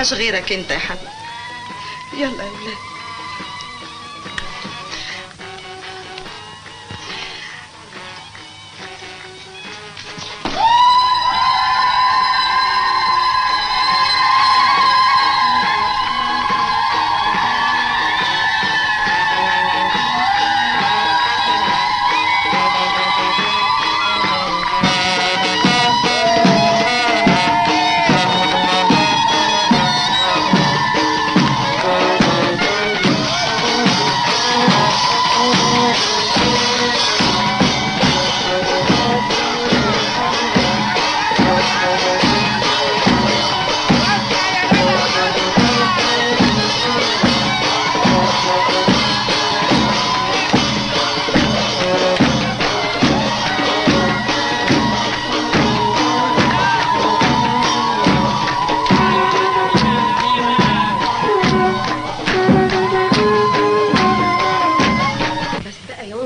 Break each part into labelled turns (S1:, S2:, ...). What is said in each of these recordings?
S1: ملهاش غيرك انت يا حبيبي. يلا يا ولاد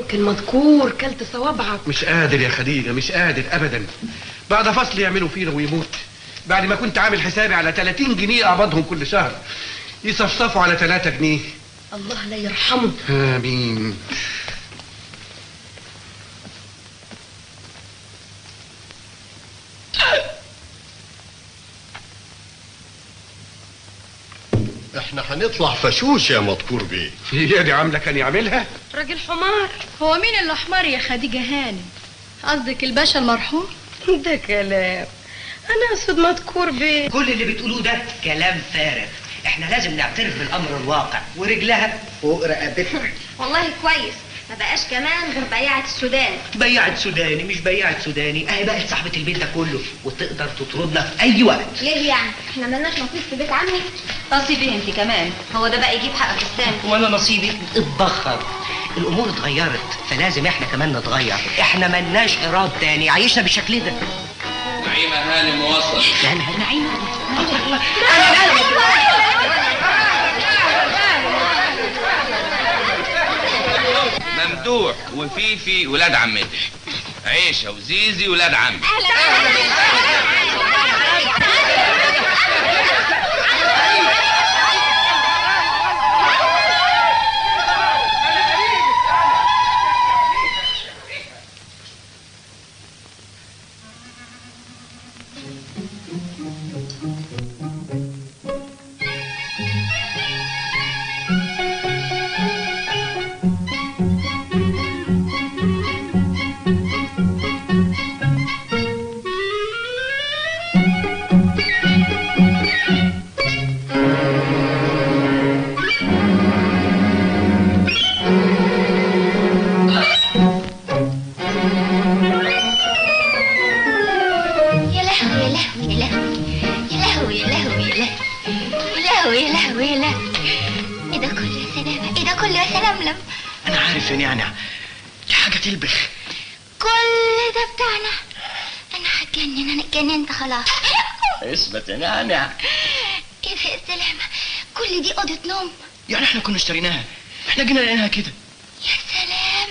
S2: يمكن مذكور كلت صوابعك.
S3: مش قادر يا خديجة مش قادر أبدا. بعد فصل يعملوا فينا ويموت. بعد ما كنت عامل حسابي على 30 جنيه أقبضهم كل شهر. يصفصفوا على 3 جنيه.
S2: الله لا يرحمه.
S3: آمين
S4: إحنا هنطلع فشوش يا مذكور بيه.
S3: هي دي عاملة كان يعملها؟
S2: راجل حمار.
S5: هو مين اللي حمار يا خديجة هانم؟ قصدك الباشا المرحوم؟
S2: ده كلام. أنا اقصد مذكور بيه.
S6: كل اللي بتقولوه ده كلام فارغ. إحنا لازم نعترف بالأمر الواقع. ورجلها فوق رقبتها
S7: والله كويس. ما بقاش كمان غير بياعة السودان
S6: بياعة سوداني مش بياعة سوداني. أهي بقت صاحبة البيت ده كله وتقدر تطردنا في أي وقت.
S7: ليه يعني إحنا ملناش نصيب في بيت عمي.
S8: نصيبي أنت كمان. هو ده بقى يجيب حق فستان
S6: وأنا نصيبي اتبخر. الأمور اتغيرت فلازم إحنا كمان نتغير. إحنا ملناش اراد تاني عايشنا بالشكل ده.
S9: نعيمة هانم وصل
S6: يعني نعيمة
S9: ممدوح وفيفي ولاد عمتي. عيشة وزيزي ولاد عمي.
S7: يا
S6: أنا عارف يا نعنع دي حاجة تلبخ.
S7: كل ده بتاعنا. أنا هتجنن أنا اتجننت خلاص.
S6: إثبت يا نعنع
S7: إيه ده يا سلام كل دي أوضة نوم.
S6: يعني إحنا كنا اشتريناها؟ إحنا جينا لقيناها كده.
S7: يا سلام.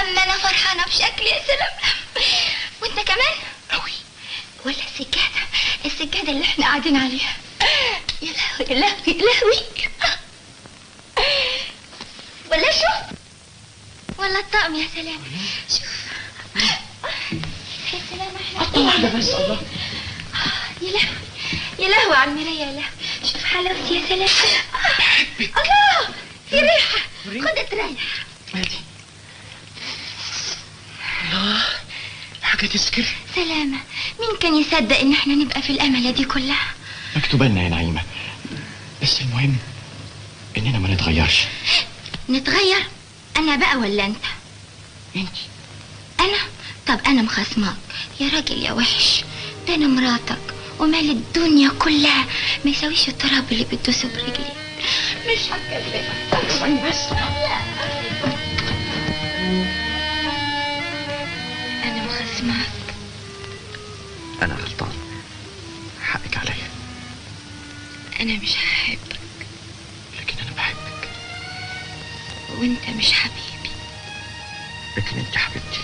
S7: أما أنا فرحانة بشكل يا سلام. وأنت كمان؟
S6: قوي
S7: ولا السجادة السجادة اللي إحنا قاعدين عليها. يا لهوي يا لهوي يا لهوي. ولا شو ولا الطقم يا سلام. شوف. يا سلام إحنا
S6: واحدة بس الله
S7: يا لهوي يا لهوي على المراية يا لهوي. شوف حلاوتي يا سلام. الله في ريحة. خد تريح
S6: هاتي. الله حاجة تسكر؟
S7: سلامة. مين كان يصدق إن إحنا نبقى في الأملة دي كلها؟
S10: مكتوب لنا يا نعيمة. بس المهم إننا ما نتغيرش.
S7: نتغير. أنا بقى ولا أنت؟
S6: انت
S7: أنا؟ طب أنا مخصماك يا راجل يا وحش. ده أنا مراتك. ومال الدنيا كلها. ما يساويش التراب اللي بتدوسه برجلي. مش هكلمك. بس أنا مخصماك
S10: أنا غلطان. حقك عليا.
S7: أنا مش هحبك وانت مش حبيبي
S10: لكن انت حبيبتي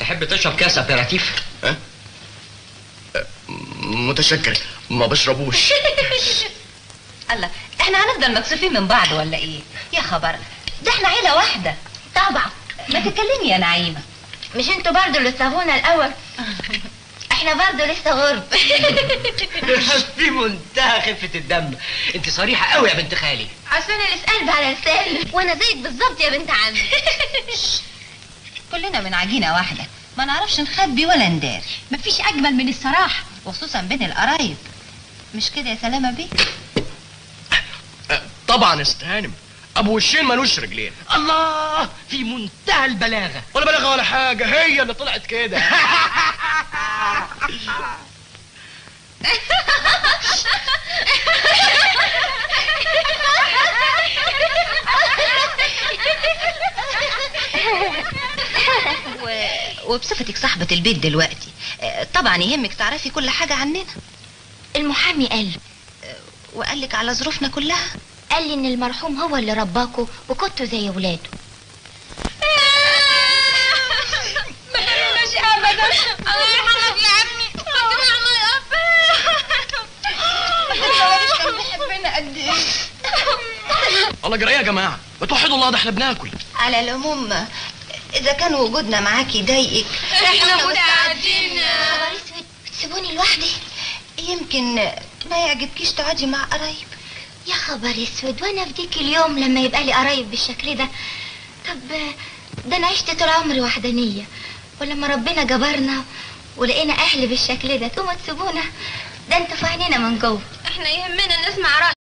S6: تحب تشرب كاس أبيراتيف؟
S10: ها؟ متشكر ما بشربوش
S8: الله إحنا هنفضل مكسوفين من بعض ولا إيه؟ يا خبر ده إحنا عيلة واحدة.
S7: طبعا.
S8: ما تتكلمي يا نعيمة.
S7: مش أنتوا برضو اللي صابونا الأول؟ إحنا برضو لسه غرب.
S6: في منتهى خفة الدم. أنت صريحة قوي يا بنت خالي.
S7: عشان اللي قلب على لساني وأنا زيك بالظبط يا بنت عمي.
S8: كلنا من عجينة واحدة. ما نعرفش نخبي ولا نداري. مفيش أجمل من الصراحة وخصوصا بين القرايب. مش كده يا سلامة بيه؟
S10: طبعا استهانم. أبو وشين ملوش رجلين.
S6: الله في منتهى البلاغة.
S10: ولا بلاغة ولا حاجة. هي اللي طلعت كده.
S8: و... وبصفتك صاحبة البيت دلوقتي. طبعا يهمك تعرفي كل حاجة عننا.
S7: المحامي قال.
S8: وقال لك على ظروفنا كلها.
S7: قال لي إن المرحوم هو اللي رباكوا وكنتوا زي ولاده
S5: ما تقولناش ابدا. الله يرحمك يا عمي. ربنا يعمل
S8: كان بيحبنا قد إيه
S10: الله جرى يا جماعة. ما توحدوا الله ده إحنا بناكل.
S8: على العموم إذا كان وجودنا معاكي يضايقك.
S5: إحنا متعدين
S7: اسود تسيبوني لوحدي.
S8: يمكن ما يعجبكيش تقعدي مع قرايب.
S7: يا خبر أسود وأنا في ديك اليوم لما يبقى لي قرايب بالشكل ده. طب ده أنا عشت طول عمري وحدانيه ولما ربنا جبرنا ولقينا أهل بالشكل ده تقوموا تسيبونا؟ ده أنتوا في عينينا من جوه.
S5: إحنا يهمنا نسمع رأي